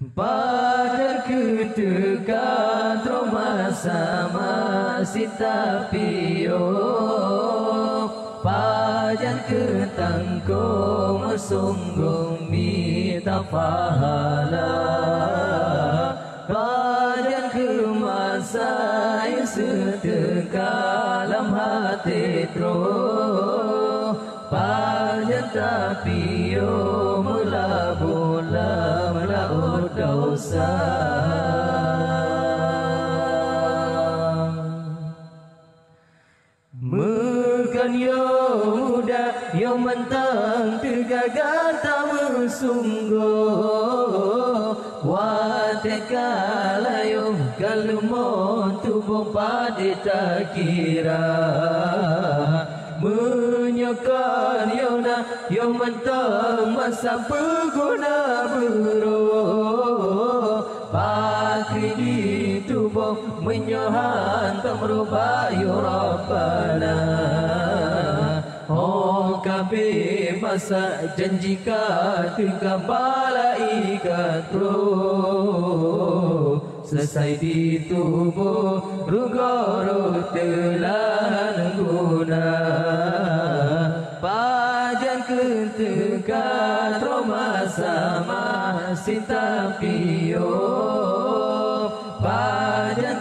Pada ketika Troma sama si tapio Pajan ketangko Masunggung minta pahala. Pajan kemasai Setekalam hati tro Pajan tapio dosa Megan yo muda yo mentang tergagal tak bersungguh. Wate kalayo kalmo tubuh pada tak kira. Menyokan yo na yo mentang masa berguna beruh Di tubuh menyohan tak merubah ya Rabbana. Oh kabe masa janjika tingkah bala ikat Selesai di tubuh rugoro telah guna. Pajan ketika trauma sama sinta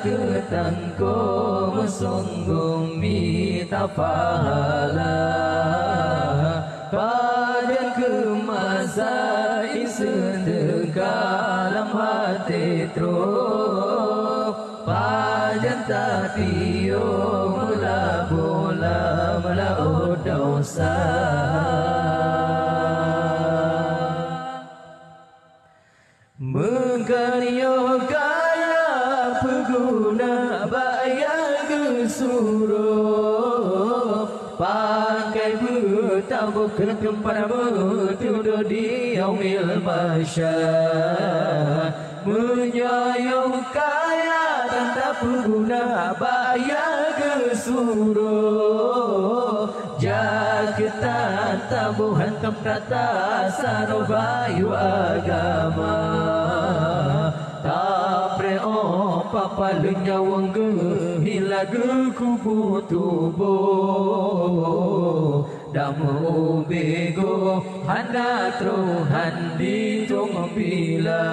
Pajan ketangko mesonggung minta pahala. Pajan kemasa isendekalam hati terus Pajan tapio mula bola mula dosa kesuruh Pakai bertabuk ke tempat bertuduh di yaumil masyar Menyayang kaya tanpa pengguna bayar kesuruh. Jaketan tabuhan kata sarobayu agama o papalunya wangge hilagu kubu tubuh Damu bego handa tro handi tong bila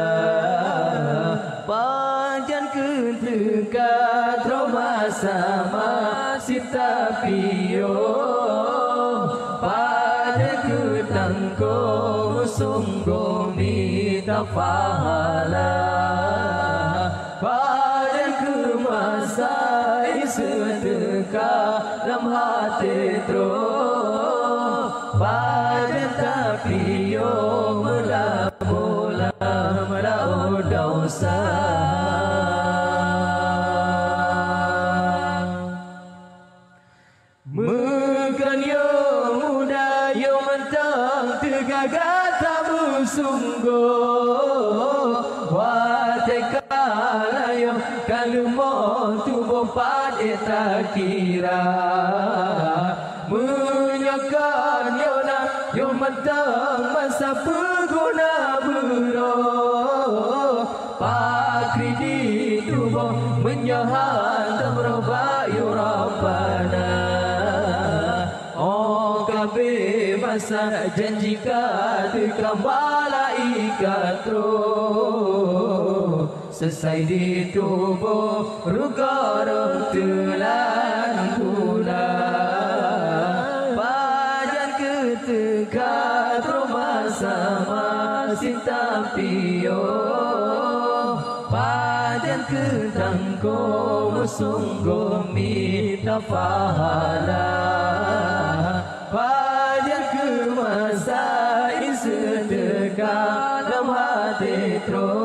Panjang ketika trauma sama sita pio Pada ketangko sungguh minta pahala sedekah dalam hati terus Pada tapio mula mula mula dosa. Megan yo muda yo mentang tergagal tak bersungguh kira Menyakan yo na yo mentang masa berguna beroh. Pakri di tubuh menyahan tak berubah yo Rabbana. Oh kabe masa janjika dekat malaikat terus Selesai di tubuh rukara telan guna Pajan ketika trauma sama sinta pio Pajan ketangko sungguh minta pahala. Pajan kemasa sedekah dalam hati terus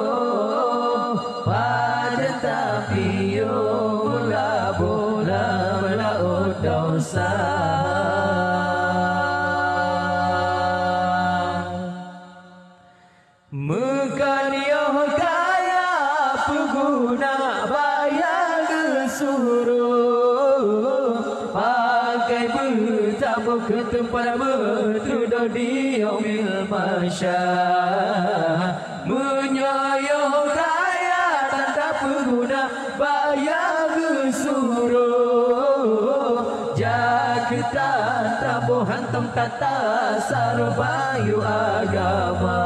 melaut dosa Mekanio kaya pengguna bayar suruh. Pakai bertamu ke tempat bertuduh di yaumil masyar tata sarbayu agama.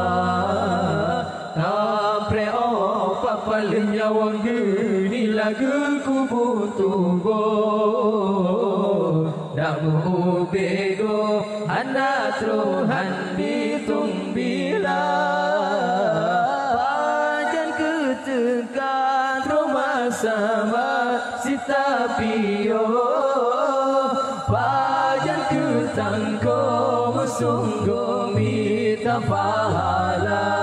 Napre o papalnya wang gini lagu kubu tubo Damu bego anak rohan bitung bila Pajan ketekan rumah sama sita Pajan ketangko musunggo mita pahala